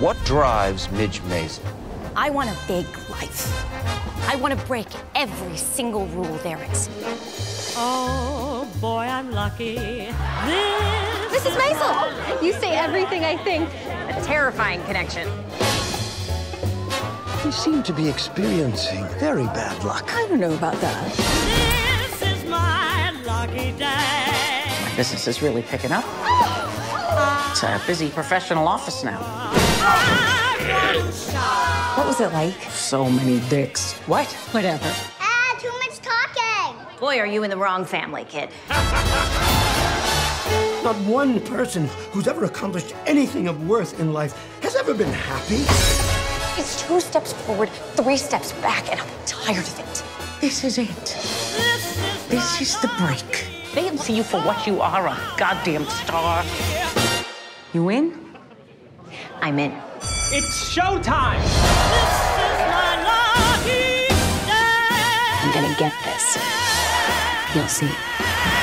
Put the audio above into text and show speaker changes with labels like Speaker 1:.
Speaker 1: What drives Midge Maisel?
Speaker 2: I want a big life. I want to break every single rule there is.
Speaker 3: Oh, boy, I'm lucky. This
Speaker 4: Mrs. Maisel, you say everything I think.
Speaker 2: A terrifying connection.
Speaker 5: You seem to be experiencing very bad luck.
Speaker 4: I don't know about that.
Speaker 3: This is my lucky day.
Speaker 6: My business is really picking up. It's a busy professional office now.
Speaker 4: What was it like?
Speaker 6: So many dicks. What?
Speaker 4: Whatever.
Speaker 7: Ah, too much talking.
Speaker 2: Boy, are you in the wrong family, kid.
Speaker 5: Not one person who's ever accomplished anything of worth in life has ever been happy.
Speaker 2: It's two steps forward, three steps back, and I'm tired of it.
Speaker 6: This is it. This is the break. They don't see you for what you are, a goddamn star. You in?
Speaker 2: I'm in.
Speaker 8: It's showtime!
Speaker 3: My lucky day.
Speaker 2: I'm gonna get this. You'll see.